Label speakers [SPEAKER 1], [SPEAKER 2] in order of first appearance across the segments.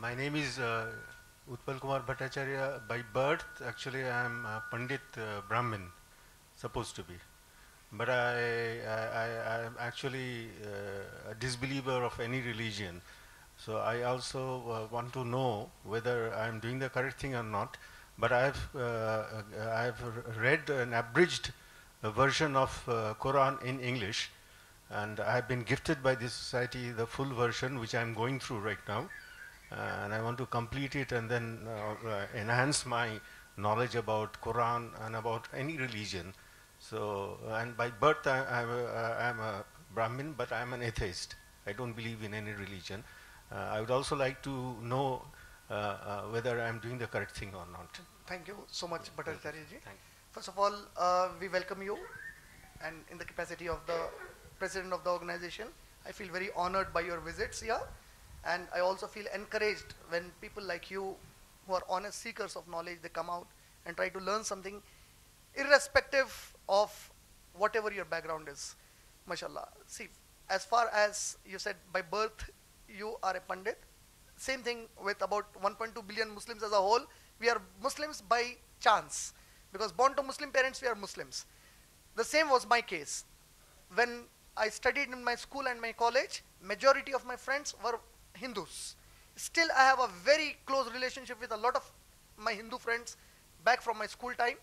[SPEAKER 1] My name is uh, Utpal Kumar Bhattacharya. By birth, actually, I am a Pandit uh, Brahmin, supposed to be. But I, I, am actually uh, a disbeliever of any religion. So I also uh, want to know whether I am doing the correct thing or not. But I have, uh, uh, I have read an abridged uh, version of uh, Quran in English, and I have been gifted by this society the full version, which I am going through right now. Uh, and I want to complete it and then uh, uh, enhance my knowledge about Quran and about any religion. So, and by birth I, I, am a Brahmin, but I am an atheist. I don't believe in any religion. Uh, I would also like to know uh, uh, whether I am doing the correct thing or not.
[SPEAKER 2] Thank you so much, Bhattacharya ji. First of all, uh, we welcome you, and in the capacity of the president of the organization, I feel very honored by your visits here, and I also feel encouraged when people like you, who are honest seekers of knowledge, they come out and try to learn something, irrespective of whatever your background is. Mashallah. See, as far as you said, by birth you are a pandit. Same thing with about 1.2 billion Muslims as a whole. We are Muslims by chance because born to Muslim parents, we are Muslims. The same was my case. When I studied in my school and my college, majority of my friends were Hindus. Still, I have a very close relationship with a lot of my Hindu friends back from my school time.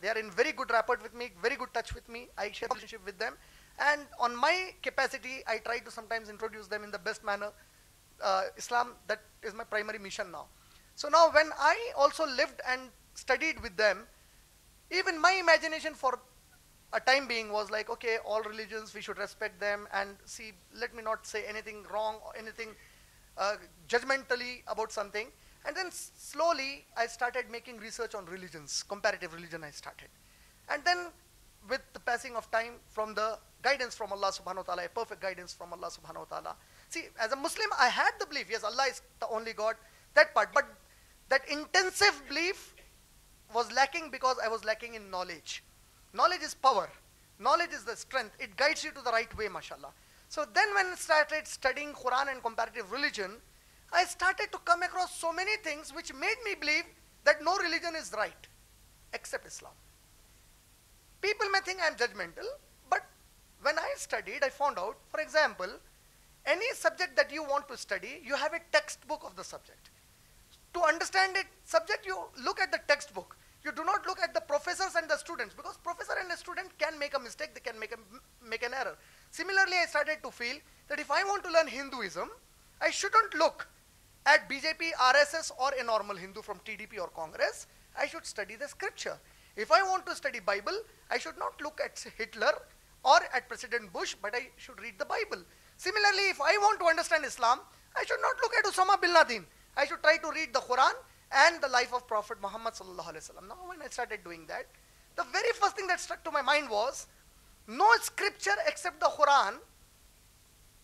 [SPEAKER 2] They are in very good rapport with me, very good touch with me. I share relationship with them. And on my capacity, I try to sometimes introduce them in the best manner. Uh, Islam, that is my primary mission now. So now when I also lived and studied with them, even my imagination for a time being was like, okay, all religions, we should respect them and see, let me not say anything wrong or anything uh, judgmentally about something. And then slowly I started making research on religions, comparative religion I started. And then with the passing of time from the guidance from Allah subhanahu wa ta'ala, a perfect guidance from Allah subhanahu wa ta'ala. See, as a Muslim, I had the belief, yes, Allah is the only God, that part. But that intensive belief was lacking because I was lacking in knowledge. Knowledge is power. Knowledge is the strength. It guides you to the right way, mashallah. So then when I started studying Quran and comparative religion, I started to come across so many things which made me believe that no religion is right except Islam. People may think I am judgmental, but when I studied, I found out, for example, any subject that you want to study, you have a textbook of the subject. To understand it subject, you look at the textbook. You do not look at the professors and the students because professor and a student can make a mistake, they can make, a, make an error. Similarly, I started to feel that if I want to learn Hinduism, I shouldn't look at BJP, RSS or a normal Hindu from TDP or Congress. I should study the scripture. If I want to study Bible, I should not look at Hitler or at President Bush, but I should read the Bible. Similarly, if I want to understand Islam, I should not look at Osama bin Laden. I should try to read the Quran and the life of Prophet Muhammad. Now, when I started doing that, the very first thing that struck to my mind was, no scripture except the Quran,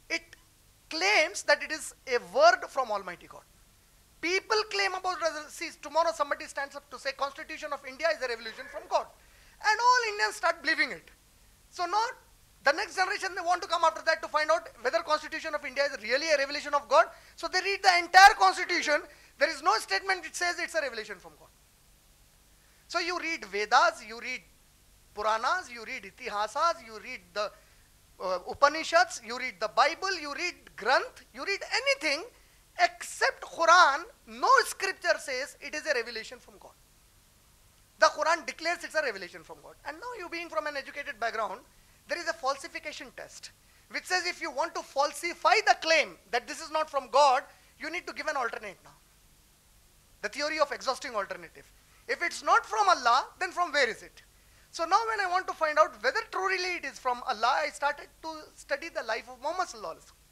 [SPEAKER 2] it claims that it is a word from Almighty God. People claim about, see, tomorrow somebody stands up to say Constitution of India is a revolution from God. And all Indians start believing it. So now, the next generation, they want to come after that to find out whether Constitution of India is really a revelation of God. So they read the entire Constitution. There is no statement that says it's a revelation from God. So you read Vedas, you read Puranas, you read Itihasas, you read the uh, Upanishads, you read the Bible, you read Granth, you read anything except Quran, no scripture says it is a revelation from God. The Quran declares it's a revelation from God. And now you being from an educated background, there is a falsification test which says if you want to falsify the claim that this is not from God, you need to give an alternate now. The theory of exhausting alternative. If it's not from Allah, then from where is it? So now when I want to find out whether truly it is from Allah, I started to study the life of Muhammad sallallahu alaihi wasallam.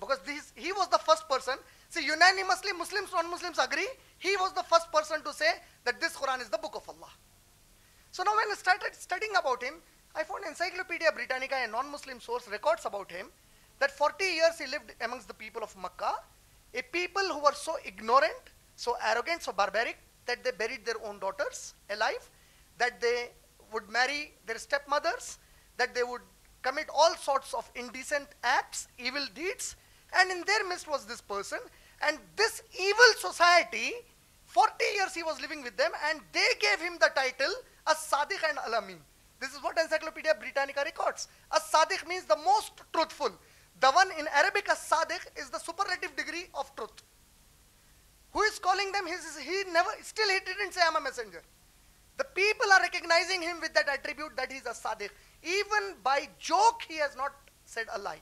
[SPEAKER 2] Because this, he was the first person, see unanimously Muslims, non-Muslims agree, he was the first person to say that this Quran is the book of Allah. So now when I started studying about him, I found Encyclopedia Britannica, a non-Muslim source, records about him that 40 years he lived amongst the people of Makkah, a people who were so ignorant, so arrogant, so barbaric, that they buried their own daughters alive, that they would marry their stepmothers, that they would commit all sorts of indecent acts, evil deeds, and in their midst was this person. And this evil society, 40 years he was living with them, and they gave him the title as Sadiq and Al Amin. This is what Encyclopedia Britannica records. As Sadiq means the most truthful. The one in Arabic as Sadiq is the superlative degree of truth. Who is calling them? His, he never, still he didn't say I'm a messenger. The people are recognizing him with that attribute that he's a Sadiq. Even by joke, he has not said a lie.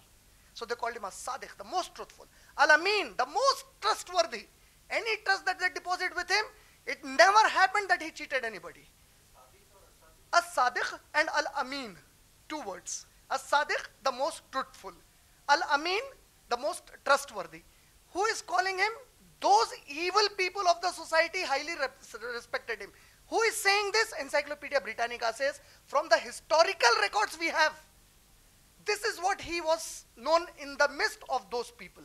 [SPEAKER 2] So they called him a Sadiq, the most truthful. Al-Amin, the most trustworthy. Any trust that they deposit with him, it never happened that he cheated anybody. A Sadiq and Al-Amin, two words. A Sadiq, the most truthful. Al-Amin, the most trustworthy. Who is calling him? Those evil people of the society highly respected him. Who is saying this? Encyclopedia Britannica says, from the historical records we have, this is what he was known in the midst of those people.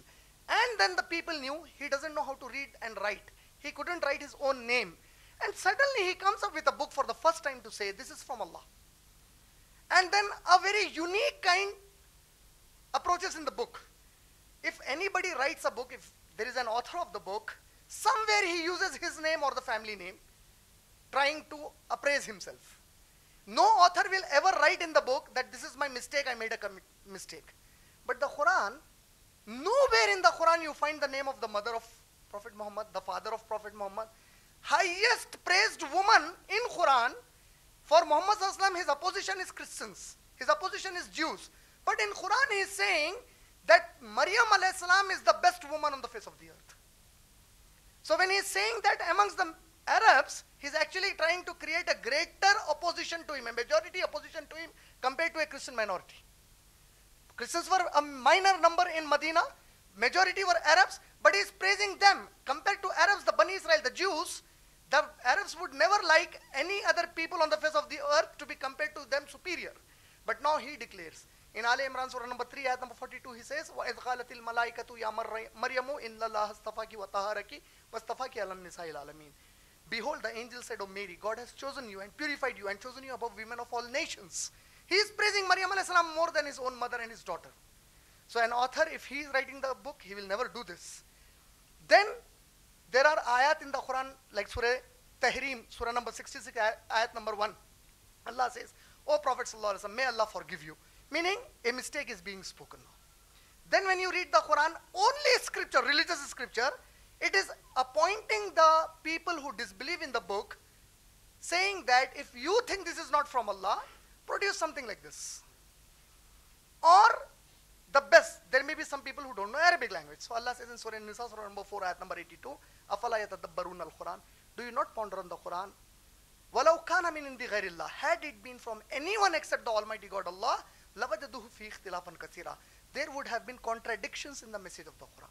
[SPEAKER 2] And then the people knew he doesn't know how to read and write. He couldn't write his own name. And suddenly he comes up with a book for the first time to say, this is from Allah. And then a very unique kind approaches in the book. If anybody writes a book, if there is an author of the book, somewhere he uses his name or the family name, trying to appraise himself. No author will ever write in the book that this is my mistake, I made a mistake. But the Quran, nowhere in the Quran you find the name of the mother of Prophet Muhammad, the father of Prophet Muhammad, highest praised woman in Quran. For Muhammad his opposition is Christians. His opposition is Jews. But in Quran he is saying that Maryam is the best woman on the face of the earth. So when he is saying that amongst the Arabs, he's actually trying to create a greater opposition to him, a majority opposition to him compared to a Christian minority. Christians were a minor number in Medina, majority were Arabs, but he's praising them. Compared to Arabs, the Bani Israel, the Jews, the Arabs would never like any other people on the face of the earth to be compared to them superior. But now he declares, in Ali Imran Surah number 3, ayat number 42, he says, وَإِذْ قَالَتِ الْمَلَائِكَةُ يَا مَرْيَمُ إِنَّ اللَّهَ اسْتَفَاكِ وَطَهَرَكِ وَاسْتَفَاكِ عَلَى النِّسَاءِ الْعَالَمِينَ Behold, the angel said, O Mary, God has chosen you and purified you and chosen you above women of all nations. He is praising Maryam salam more than his own mother and his daughter. So an author, if he is writing the book, he will never do this. Then there are ayat in the Quran like Surah Tahrim, Surah number 66, ayat number 1. Allah says, O Prophet may Allah forgive you. Meaning a mistake is being spoken. Then when you read the Quran, only scripture, religious scripture, it is appointing the people who disbelieve in the book, saying that if you think this is not from Allah, produce something like this. Or the best, there may be some people who don't know Arabic language. So Allah says in Surah Nisa, Surah number 4, ayat number 82, أَفَلَا يَتَدَبَّرُونَ الْقُرْآنِ Do you not ponder on the Quran? وَلَوْ كَانَ مِنْ إِنْدِ غَيْرِ اللَّهِ Had it been from anyone except the Almighty God Allah, لَوَجَدُهُ فِي اخْتِلَافًا كَثِيرًا There would have been contradictions in the message of the Quran.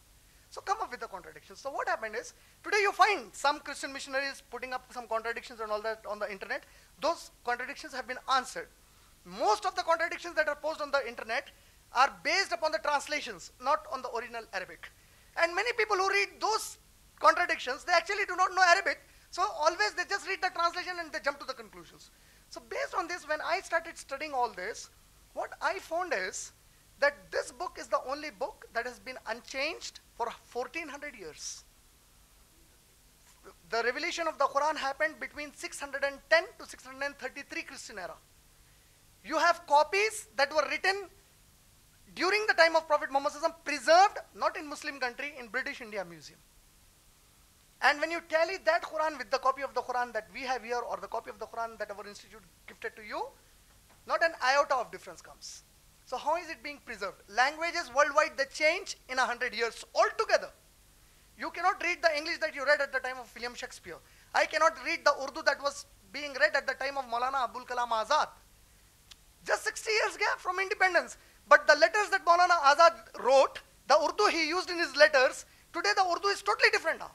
[SPEAKER 2] So come up with the contradictions. So what happened is, today you find some Christian missionaries putting up some contradictions and all that on the internet. Those contradictions have been answered. Most of the contradictions that are posed on the internet are based upon the translations, not on the original Arabic. And many people who read those contradictions, they actually do not know Arabic. So always they just read the translation and they jump to the conclusions. So based on this, when I started studying all this, what I found is that this book is the only book that has been unchanged for 1400 years. The revelation of the Quran happened between 610 to 633 Christian era. You have copies that were written during the time of Prophet Muhammad preserved not in Muslim country, in British India Museum. And when you tally that Quran with the copy of the Quran that we have here or the copy of the Quran that our institute gifted to you, not an iota of difference comes. So how is it being preserved? Languages worldwide, they change in a hundred years altogether. You cannot read the English that you read at the time of William Shakespeare. I cannot read the Urdu that was being read at the time of Maulana Abul Kalam Azad. Just 60 years gap from independence. But the letters that Maulana Azad wrote, the Urdu he used in his letters, today the Urdu is totally different now.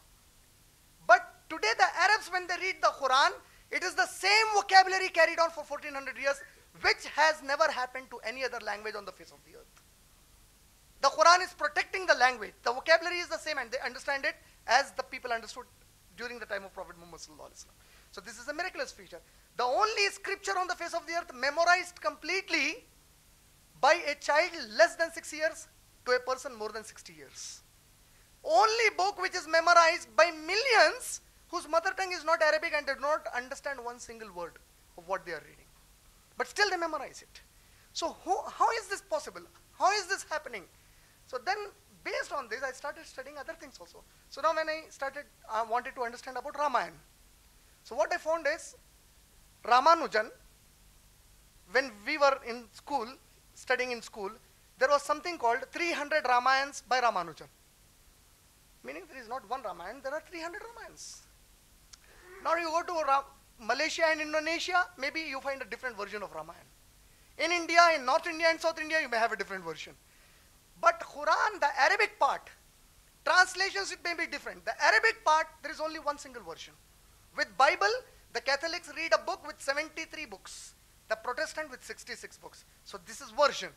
[SPEAKER 2] But today the Arabs, when they read the Quran, it is the same vocabulary carried on for 1400 years which has never happened to any other language on the face of the earth. The Quran is protecting the language. The vocabulary is the same and they understand it as the people understood during the time of Prophet Muhammad So this is a miraculous feature. The only scripture on the face of the earth memorized completely by a child less than six years to a person more than 60 years. only book which is memorized by millions whose mother tongue is not Arabic and do not understand one single word of what they are reading. But still they memorize it. So who, how is this possible? How is this happening? So then based on this, I started studying other things also. So now when I started, I wanted to understand about Ramayana. So what I found is Ramanujan, when we were in school, studying in school, there was something called 300 Ramayans by Ramanujan. Meaning there is not one Ramayana, there are 300 Ramayans. Now you go to Malaysia and Indonesia, maybe you find a different version of Ramayana. In India, in North India and South India, you may have a different version. But Quran, the Arabic part, translations it may be different. The Arabic part, there is only one single version. With Bible, the Catholics read a book with 73 books. The Protestant with 66 books. So this is version.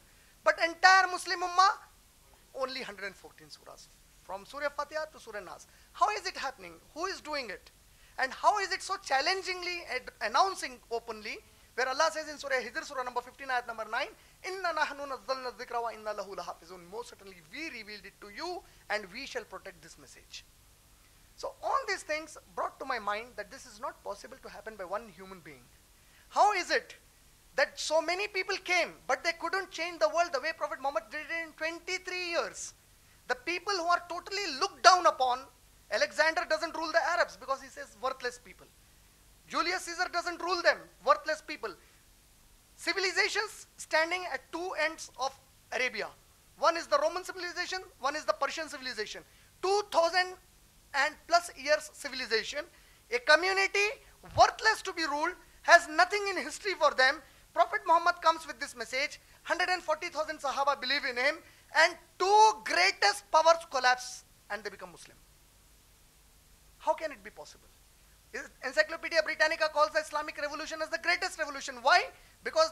[SPEAKER 2] But entire Muslim Ummah, only 114 surahs. From Surah Fatiha to Surah Nas. How is it happening? Who is doing it? And how is it so challengingly announcing openly where Allah says in Surah Hijr, Surah number 15, ayat number 9, Inna nahnu nazzalna dhikra wa inna lahu lahafizun. Most certainly we revealed it to you and we shall protect this message. So all these things brought to my mind that this is not possible to happen by one human being. How is it that so many people came, but they couldn't change the world the way Prophet Muhammad did it in 23 years? The people who are totally looked down upon, Alexander doesn't rule the Arabs because he says worthless people. Julius Caesar doesn't rule them, worthless people. Civilizations standing at two ends of Arabia. One is the Roman civilization, one is the Persian civilization. 2000 and plus years civilization. A community worthless to be ruled, has nothing in history for them. Prophet Muhammad comes with this message. 140,000 Sahaba believe in him, and two greatest powers collapse and they become Muslim. How can it be possible? Encyclopedia Britannica calls the Islamic Revolution as the greatest revolution. Why? Because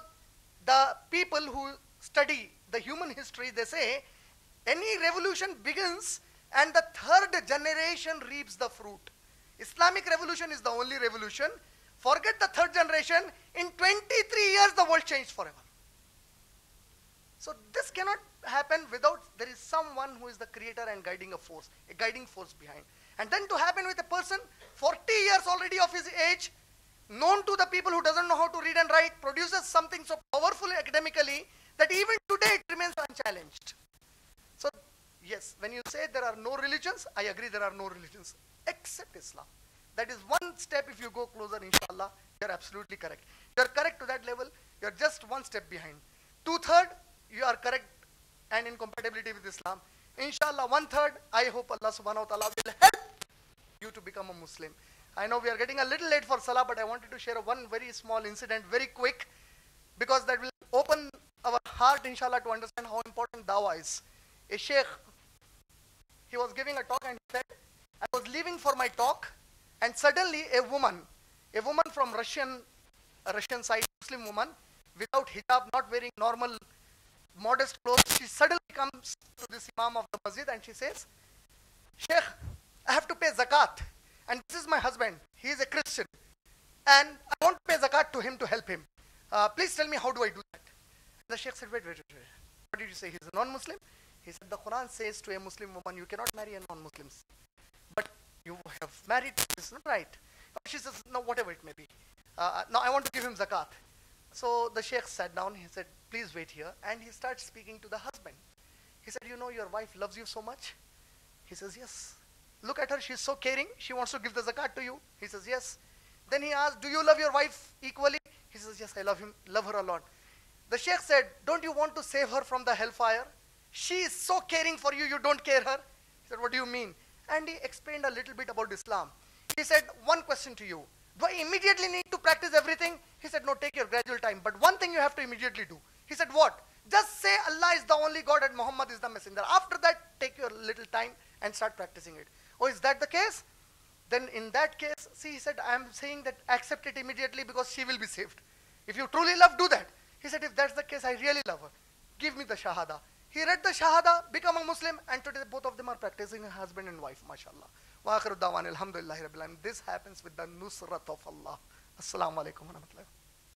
[SPEAKER 2] the people who study the human history, they say any revolution begins and the third generation reaps the fruit. Islamic revolution is the only revolution. Forget the third generation. In 23 years, the world changed forever. So this cannot happen without there is someone who is the creator and guiding a force, a guiding force behind. And then to happen with a person 40 years already of his age, known to the people who doesn't know how to read and write, produces something so powerful academically that even today it remains unchallenged. So yes, when you say there are no religions, I agree there are no religions except Islam. That is one step if you go closer, inshallah, you're absolutely correct. You're correct to that level, you're just one step behind. Two third, you are correct and in compatibility with Islam. Inshallah, one third, I hope Allah subhanahu wa ta'ala will help you to become a Muslim. I know we are getting a little late for Salah, but I wanted to share one very small incident, very quick, because that will open our heart, inshallah, to understand how important dawah is. A sheikh, he was giving a talk and he said, I was leaving for my talk, and suddenly a woman, a woman from Russian, a Russian side, Muslim woman, without hijab, not wearing normal, modest clothes, she suddenly comes to this imam of the masjid and she says, Sheikh, I have to pay zakat. And this is my husband. He is a Christian. And I want to pay zakat to him to help him. Uh, please tell me how do I do that? The Sheikh said, wait, wait, wait, wait. What did you say? He's a non-Muslim? He said, the Quran says to a Muslim woman, you cannot marry a non-Muslim. But you have married, this is not right. She says, no, whatever it may be. Uh, now I want to give him zakat. So the Sheikh sat down, he said, please wait here. And he starts speaking to the husband. He said, you know your wife loves you so much? He says, yes. Look at her, she's so caring. She wants to give the zakat to you. He says, yes. Then he asked, do you love your wife equally? He says, yes, I love him, love her a lot. The sheikh said, don't you want to save her from the hellfire? She is so caring for you, you don't care her. He said, what do you mean? And he explained a little bit about Islam. He said, one question to you. I immediately need to practice everything? He said, no, take your gradual time. But one thing you have to immediately do. He said, what? Just say Allah is the only God and Muhammad is the messenger. After that, take your little time and start practicing it. Oh, is that the case? Then in that case, see, he said, I am saying that accept it immediately because she will be saved. If you truly love, do that. He said, if that's the case, I really love her. Give me the Shahada. He read the Shahada, become a Muslim, and today both of them are practicing husband and wife, mashallah. Wa akhiru dawan rabbil alamin. This happens with the nusrat of Allah. Assalamu alaikum wa.